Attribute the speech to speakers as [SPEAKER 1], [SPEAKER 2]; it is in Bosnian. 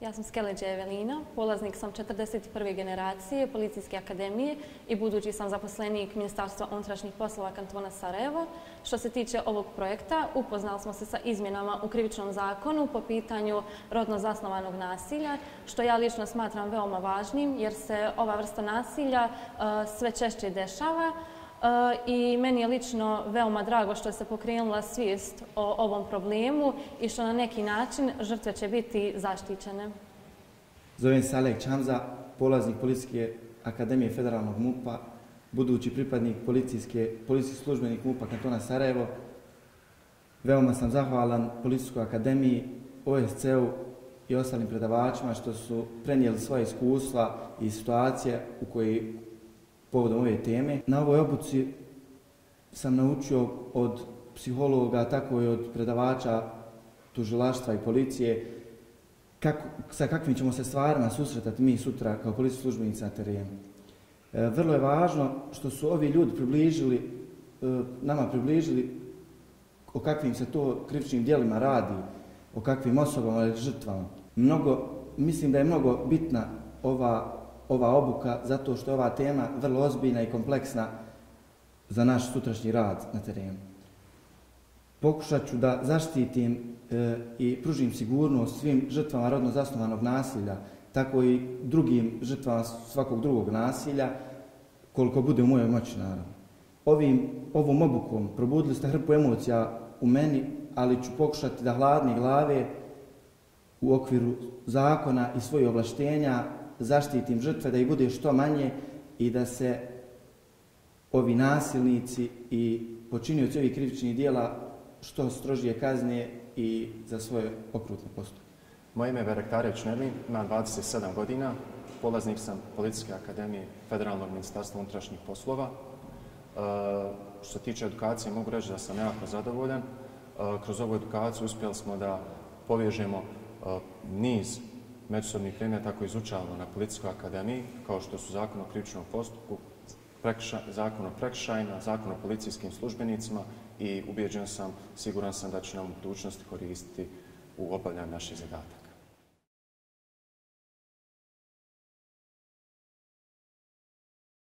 [SPEAKER 1] Ja sam Skeleđe Evelina, polaznik sam 41. generacije Policijske akademije i budući sam zaposlenik Ministarstva unutrašnjih poslova kantona Sarajevo. Što se tiče ovog projekta, upoznali smo se sa izmjenama u krivičnom zakonu po pitanju rodno zasnovanog nasilja, što ja lično smatram veoma važnim jer se ova vrsta nasilja uh, sve češće dešava. Eh, I meni je lično veoma drago što se pokrenula svijest o ovom problemu i što na neki način žrtve će biti zaštićene.
[SPEAKER 2] Zovem se Alek Čamza, polaznik Policijske akademije federalnog MUPA, budući pripadnik policijske, policijski službenik MUPA kantona Sarajevo. Veoma sam zahvalan Policijskoj akademiji, OSC-u i ostalim predavačima što su prenijeli svoje iskustva i situacije u koji povodom ove teme. Na ovoj obuci sam naučio od psihologa, tako i od predavača tužilaštva i policije, kako, sa kakvim ćemo se stvarima susretati mi sutra kao policijski službenici na terenu. E, vrlo je važno što su ovi ljudi približili, e, nama približili o kakvim se to krivičnim dijelima radi, o kakvim osobama ili žrtvama. Mnogo, mislim da je mnogo bitna ova ova obuka zato što je ova tema vrlo ozbiljna i kompleksna za naš sutrašnji rad na terenu. Pokušat ću da zaštitim e, i pružim sigurnost svim žrtvama rodno zasnovanog nasilja, tako i drugim žrtvama svakog drugog nasilja, koliko bude u mojoj moći, naravno. Ovim, ovom obukom probudili ste hrpu emocija u meni, ali ću pokušati da hladne glave u okviru zakona i svojih ovlaštenja zaštitim žrtve, da ih bude što manje i da se ovi nasilnici i počinioci ovih krivičnih dijela što strožije kazne i za svoje okrutne postupke.
[SPEAKER 3] Moje ime je Berektarević Nermin, imam 27 godina, polaznik sam Policijske akademije Federalnog ministarstva unutrašnjih poslova. E, što se tiče edukacije, mogu reći da sam jako zadovoljan. E, kroz ovu edukaciju uspjeli smo da povježemo e, niz međusobnih predmeta tako izučavamo na Policijskoj akademiji, kao što su zakon o krivičnom postupku, prekša, zakon o prekšajima, zakon o policijskim službenicima i ubijeđen sam, siguran sam da će nam u budućnosti koristiti u obavljanju naših zadataka.